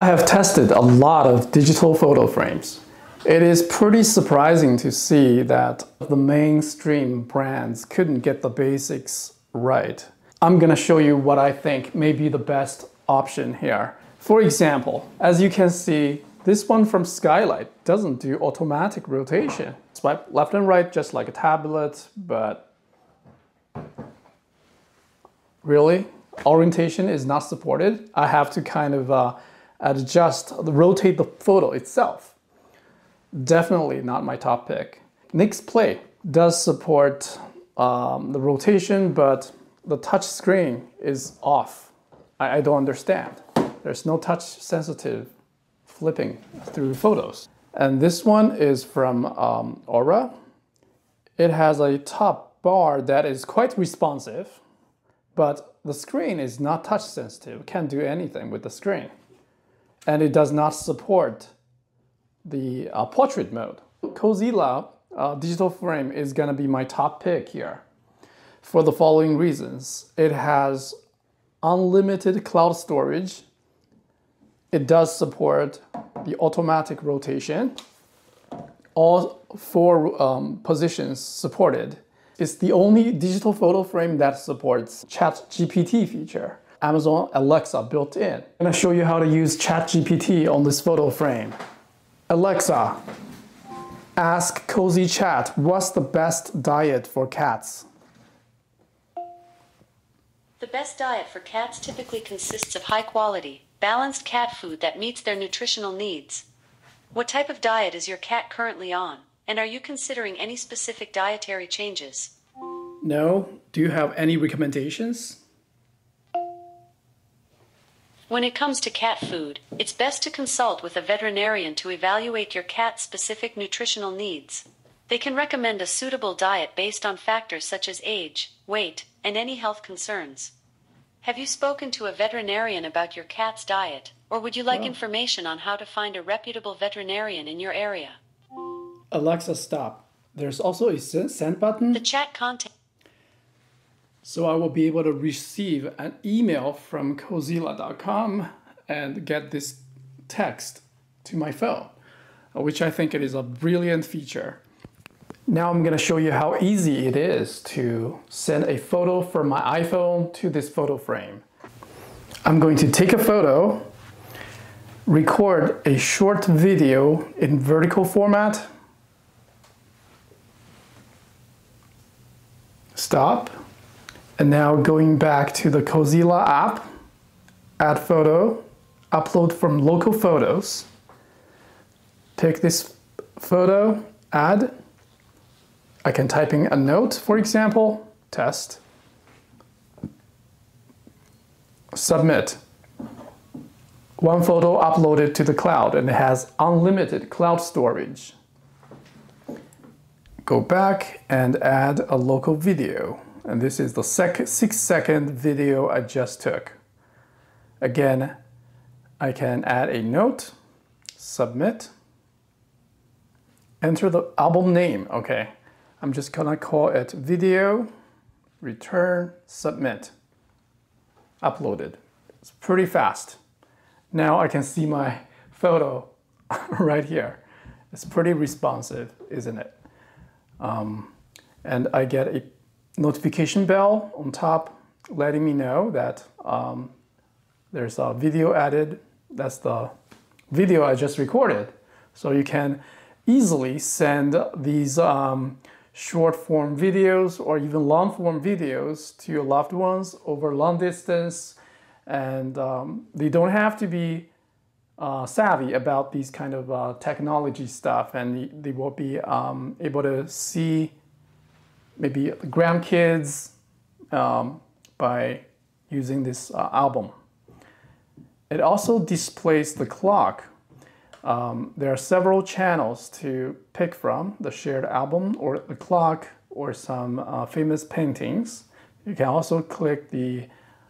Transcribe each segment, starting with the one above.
I have tested a lot of digital photo frames. It is pretty surprising to see that the mainstream brands couldn't get the basics right. I'm gonna show you what I think may be the best option here. For example, as you can see, this one from Skylight doesn't do automatic rotation. Swipe left and right just like a tablet, but really? Orientation is not supported. I have to kind of uh, adjust, rotate the photo itself. Definitely not my top pick. Nixplay does support um, the rotation, but the touch screen is off. I, I don't understand. There's no touch sensitive flipping through photos. And this one is from um, Aura. It has a top bar that is quite responsive, but the screen is not touch sensitive. Can't do anything with the screen. And it does not support the uh, portrait mode. Cozyla uh, digital frame is gonna be my top pick here for the following reasons. It has unlimited cloud storage. It does support the automatic rotation. All four um, positions supported. It's the only digital photo frame that supports Chat GPT feature. Amazon Alexa built in. I'm gonna show you how to use ChatGPT on this photo frame. Alexa, ask Cozy Chat, what's the best diet for cats? The best diet for cats typically consists of high quality, balanced cat food that meets their nutritional needs. What type of diet is your cat currently on? And are you considering any specific dietary changes? No. Do you have any recommendations? When it comes to cat food, it's best to consult with a veterinarian to evaluate your cat's specific nutritional needs. They can recommend a suitable diet based on factors such as age, weight, and any health concerns. Have you spoken to a veterinarian about your cat's diet, or would you like information on how to find a reputable veterinarian in your area? Alexa, stop. There's also a send button. The chat content. So I will be able to receive an email from Cozyla.com and get this text to my phone, uh, which I think it is a brilliant feature. Now I'm going to show you how easy it is to send a photo from my iPhone to this photo frame. I'm going to take a photo, record a short video in vertical format, stop, and now going back to the Cozyla app, add photo, upload from local photos, take this photo, add, I can type in a note, for example, test, submit. One photo uploaded to the cloud and it has unlimited cloud storage. Go back and add a local video. And this is the sec six second video I just took. Again, I can add a note, submit, enter the album name, okay. I'm just gonna call it video, return, submit, uploaded. It's pretty fast. Now I can see my photo right here. It's pretty responsive, isn't it? Um, and I get a notification bell on top letting me know that um, there's a video added. That's the video I just recorded. So you can easily send these um, short form videos or even long form videos to your loved ones over long distance and um, they don't have to be uh, savvy about these kind of uh, technology stuff and they will be um, able to see maybe grandkids um, by using this uh, album. It also displays the clock um, there are several channels to pick from, the shared album or the clock or some uh, famous paintings. You can also click the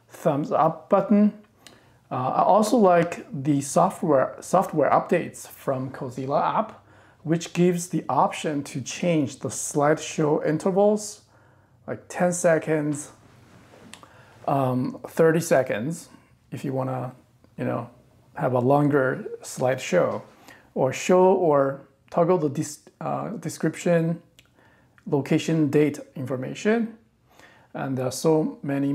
thumbs up button. Uh, I also like the software, software updates from Cozyla app, which gives the option to change the slideshow intervals, like 10 seconds, um, 30 seconds, if you want to, you know, have a longer slideshow, or show or toggle the uh, description, location, date information, and there are so many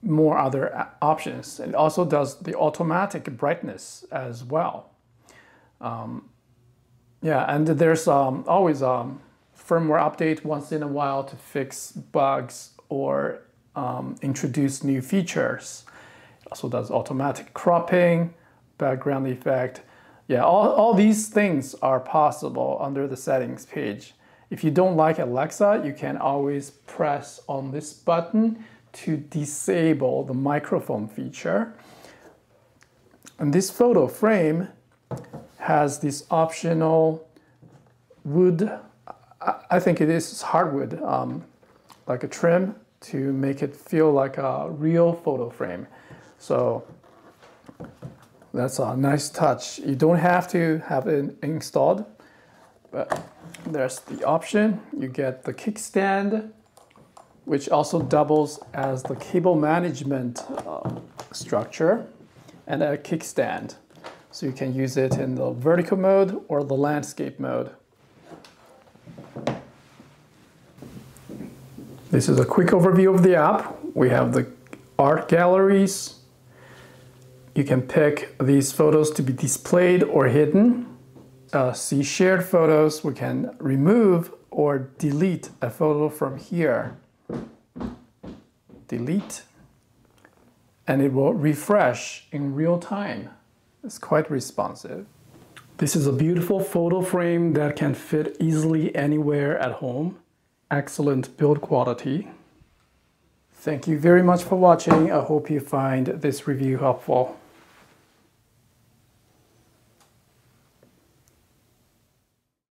more other options. It also does the automatic brightness as well. Um, yeah, and there's um, always a um, firmware update once in a while to fix bugs or um, introduce new features. It also does automatic cropping, background effect. Yeah, all, all these things are possible under the settings page. If you don't like Alexa, you can always press on this button to disable the microphone feature. And this photo frame has this optional wood, I think it is hardwood, um, like a trim to make it feel like a real photo frame. So that's a nice touch. You don't have to have it installed, but there's the option. You get the kickstand, which also doubles as the cable management uh, structure and a kickstand. So you can use it in the vertical mode or the landscape mode. This is a quick overview of the app. We have the art galleries, you can pick these photos to be displayed or hidden. Uh, see shared photos, we can remove or delete a photo from here. Delete. And it will refresh in real time. It's quite responsive. This is a beautiful photo frame that can fit easily anywhere at home. Excellent build quality. Thank you very much for watching. I hope you find this review helpful.